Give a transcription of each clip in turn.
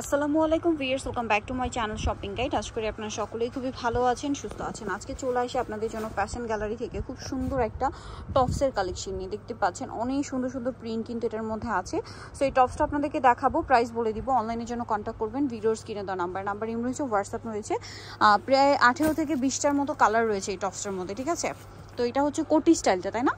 আসসালামু আলাইকুম viewers welcome back to my channel shopping guide আশা করি আপনারা সকলেই খুবই ভালো আছেন, সুস্থ আছেন। আজকে চলে আসি আপনাদের জন্য ফ্যাশন গ্যালারি থেকে। খুব সুন্দর একটা টপসের কালেকশন নিয়ে। দেখতে পাচ্ছেন, অনেক সুন্দর সুন্দর প্রিন্ট কিন্তু এটার মধ্যে আছে। সো এই টপসটা আপনাদেরকে দেখাবো প্রাইস বলে দিব। অনলাইনের জন্য কন্ট্যাক্ট করবেন, ভিডিওর স্ক্রিনে দেওয়া নাম্বার নাম্বার ইম রয়েছে হোয়াটসঅ্যাপ রয়েছে। প্রায় আঠেরো থেকে বিশটার মতো কালার রয়েছে এই টপসটার মধ্যে, ঠিক আছে? তো এটা হচ্ছে কোটি স্টাইলটা তাই না?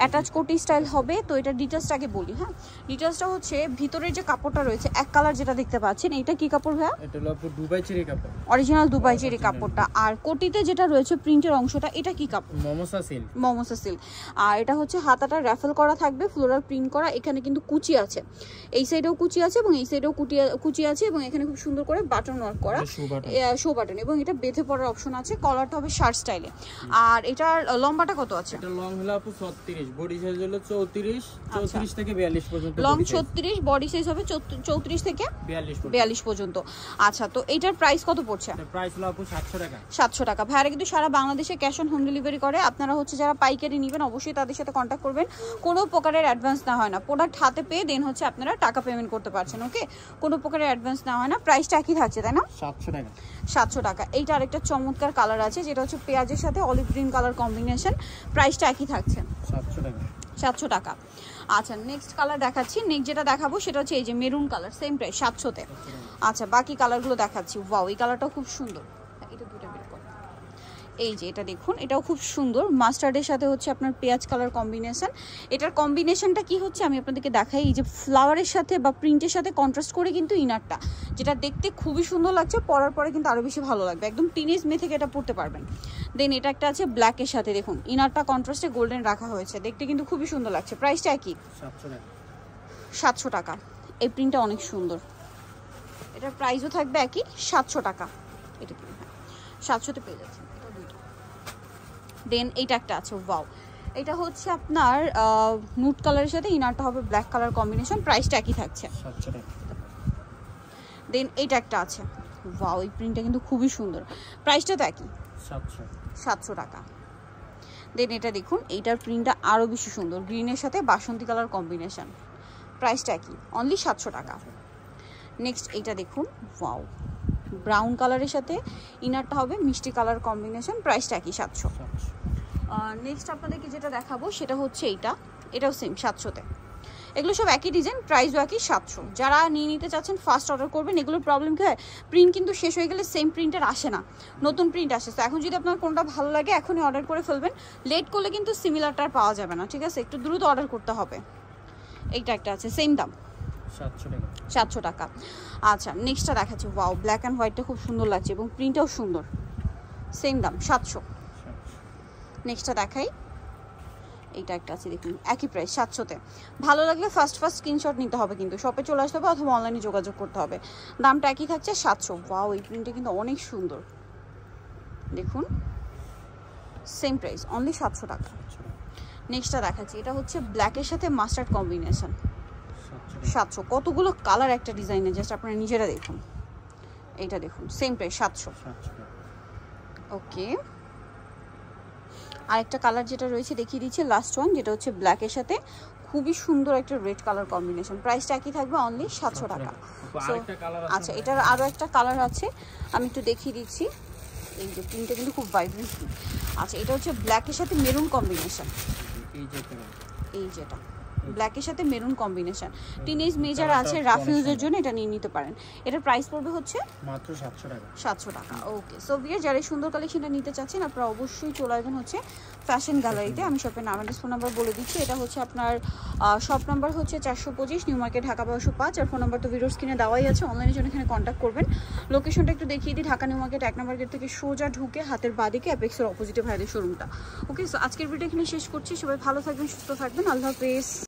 অ্যাটাচ কোটি স্টাইল হবে তো এটা ডিটেলসটাকে বলি হ্যাঁ? ডিটেলসটা হচ্ছে ভিতরের যে কাপড়টা রয়েছে এক কালার যেটা দেখতে পাচ্ছেন এটা কি কাপড় ভাইয়া? এটা হলো দুবাই চেরি কাপড়। অরিজিনাল দুবাই চেরি কাপড়টা। আর কোটিতে যেটা রয়েছে প্রিন্টের অংশটা এটা কি কাপড়? মমসা সিল্ক মমোসা সিল্ক আর এটা হচ্ছে হাতাটা র্যাফেল করা থাকবে ফ্লোরাল প্রিন্ট করা এখানে কিন্তু কুচি আছে। এই সাইডেও কুচি আছে এবং এই সাইডেও কুটি কুচি আছে এবং এখানে খুব সুন্দর করে বাটন ওয়ার্ক করা। শো বাটন এবং এটা বেঁধে পড়ার অপশন আছে কলারটা হবে শার্ট স্টাইলে আর এটার লম্বাটা কত আছে? এটা লং হলো আপু 36 বডি সাইজ হলো 34 34 থেকে 42 পর্যন্ত লং 36 বডি সাইজ হবে 34 থেকে 42 পর্যন্ত। 42 পর্যন্ত। আচ্ছা তো এটার প্রাইস কত পড়ছে? এটা প্রাইস হলো আপু 700 টাকা। সাতশো টাকা। ভাইয়ারা কিন্তু সারা বাংলাদেশে ক্যাশ অন হোম ডেলিভারি করে। আপনারা হচ্ছে যারা পাইকারি নেবেন অবশ্যই তাদের সাথে কন্ট্যাক্ট করবেন। কোনো প্রকারের অ্যাডভান্স না হয় না। প্রোডাক্ট হাতে পেয়ে দেন হচ্ছে আপনারা টাকা পেমেন্ট করতে পারছেন ওকে কোনো প্রকারের অ্যাডভান্স না হয় না। প্রাইসটা একই থাকছে তাই না? 700 টাকা। সাতশো টাকা। এইটা আরেকটা চমৎকার কালার আছে যেটা হচ্ছে পেঁয়াজের সাথে অলিভ গ্রিন কালার কম্বিনেশন প্রাইসটা একই থাকছে। 700 টাকা। সাতশো টাকা। আচ্ছা নেক্সট কালার দেখাচ্ছি। নেক্সট যেটা দেখাবো সেটা হচ্ছে এই যে মেরুন কালার সেম প্রাইস সাতশোতে। আচ্ছা বাকি কালারগুলো দেখাচ্ছি। ওয়াও ওই কালারটা খুব সুন্দর হ্যাঁ, এটা দুটো বের করো। এই যে এটা দেখুন এটাও খুব সুন্দর। মাস্টার্ডের সাথে হচ্ছে আপনার পেঁয়াজ কালার কম্বিনেশন এটার কম্বিনেশনটা কি হচ্ছে আমি আপনাদেরকে দেখাই। এই যে ফ্লাওয়ারের সাথে বা প্রিন্টের সাথে কন্ট্রাস্ট করে কিন্তু ইনারটা যেটা দেখতে খুবই সুন্দর লাগছে পরার পরে কিন্তু আরও বেশি ভালো লাগবে। একদম টিনেজ মে থেকে এটা পড়তে পারবেন। দেন এটা একটা আছে ব্ল্যাকের সাথে দেখুন। ইনারটা কন্ট্রাস্টে গোল্ডেন রাখা হয়েছে। দেখতে কিন্তু খুবই সুন্দর লাগছে। প্রাইসটা একই সাতশো টাকা। এই প্রিন্টটা অনেক সুন্দর। এটার প্রাইসও থাকবে একই সাতশো টাকা। এটা কি? হ্যাঁ। সাতশোতে পেয়ে যাচ্ছেন। দুটো দেন এইটা একটা আছে ওয়াও। এটা হচ্ছে আপনার নুট কালারের সাথে ইনারটা হবে ব্ল্যাক কালার কম্বিনেশন প্রাইসটা একই থাকছে। 700 টাকা দেন এইটা একটা আছে ওয়াও এই প্রিন্টটা কিন্তু খুবই সুন্দর। প্রাইসটা তো একই। 700 সাতশো টাকা। দেন এটা দেখুন এইটার প্রিন্টটা আরও বেশি সুন্দর গ্রিনের সাথে বাসন্তী কালার কম্বিনেশন প্রাইসটা কি অনলি সাতশো টাকা। নেক্সট এইটা দেখুন ওয়াও। ব্রাউন কালারের সাথে ইনারটা হবে মিষ্টি কালার কম্বিনেশন প্রাইসটা কি সাতশো। নেক্সট আপনাদেরকে যেটা দেখাবো সেটা হচ্ছে এইটা এটাও সেম সাতশোতে। এগুলো সব একই ডিজাইন প্রাইসও একই সাতশো। যারা নিয়ে নিতে চাচ্ছেন ফার্স্ট অর্ডার করবেন এগুলোর প্রবলেম কি হয়? প্রিন্ট কিন্তু শেষ হয়ে গেলে সেম প্রিন্টার আসে না। নতুন প্রিন্ট আসে। তো এখন যদি আপনার কোনটা ভালো লাগে এখনই অর্ডার করে ফেলবেন। লেট করলে কিন্তু সিমিলারটা আর পাওয়া যাবে না ঠিক আছে? একটু দ্রুত অর্ডার করতে হবে। এইটা একটা আছে সেম দাম। 700 টাকা সাতশো টাকা। আচ্ছা নেক্সটটা দেখাচ্ছি। ওয়াও ব্ল্যাক অ্যান্ড হোয়াইটটা খুব সুন্দর লাগছে এবং প্রিন্টটাও সুন্দর। সেম দাম সাতশো। নেক্সটটা দেখাই। এইটা একটা আছে দেখুন একই প্রাইস সাতশোতে। ভালো লাগলে ফার্স্ট ফার্স্ট স্ক্রিনশট নিতে হবে কিন্তু। শপে চলে আসতে হবে অথবা অনলাইনে যোগাযোগ করতে হবে। দামটা একই থাকছে সাতশো। ওয়াও এই প্রিন্টটা কিন্তু অনেক সুন্দর। দেখুন। সেম প্রাইস অনলি সাতশো টাকা। নেক্সটটা দেখাচ্ছি। এটা হচ্ছে ব্ল্যাকের সাথে মাস্টার্ড কম্বিনেশন 700 সাতশো। কতগুলো কালার একটা ডিজাইনে জাস্ট আপনারা নিজেরা দেখুন। এইটা দেখুন সেম প্রাইস সাতশো। 700 টাকা ওকে আরেকটা কালার যেটা রয়েছে দেখিয়ে দিচ্ছি লাস্ট ওয়ান যেটা হচ্ছে ব্ল্যাকের সাথে খুবই সুন্দর একটা রেড কালার কম্বিনেশন প্রাইসটা একই থাকবে অনলি সাতশো টাকা। আছে আচ্ছা এটার আরও একটা কালার আছে আমি একটু দেখিয়ে দিচ্ছি। এই যে প্রিন্টটা কিন্তু খুব ভাইব্রেন্ট আচ্ছা এটা হচ্ছে ব্ল্যাকের সাথে মেরুন কম্বিনেশন এই যেটা। ব্ল্যাকের সাথে মেরুন কম্বিনেশন টিনেজ মেজার আছে রাফ ইউজের জন্য এটা নিয়ে নিতে পারেন। এটার প্রাইস পড়বে হচ্ছে মাত্র 700 টাকা। সাতশো টাকা। ওকে সো বিয়ার যারা সুন্দর কালেকশনটা নিতে চাচ্ছেন আপনারা অবশ্যই চলে আসবেন হচ্ছে ফ্যাশন গ্যালারিতে আমি শপের নাম ফোন নাম্বার বলে দিচ্ছি। এটা হচ্ছে আপনার শপ নাম্বার হচ্ছে চারশো পঁচিশ নিউ মার্কেট ঢাকা বারোশো পাঁচ। আর ফোন নাম্বার তো ভিডিওর স্ক্রিনে দেওয়াই আছে। অনলাইনের জন্য এখানে কন্ট্যাক্ট করবেন। লোকেশনটা একটু দেখিয়ে দিই। ঢাকা নিউ মার্কেট এক নম্বর গেট থেকে সোজা ঢুকে হাতের বাদিকে অ্যাপেক্সের অপোজিটে ভাইদের শোরুমটা ওকে সো আজকের ভিডিও এখানে শেষ করছি। সবাই ভালো থাকবেন সুস্থ থাকবেন। আল্লাহ হাফেজ।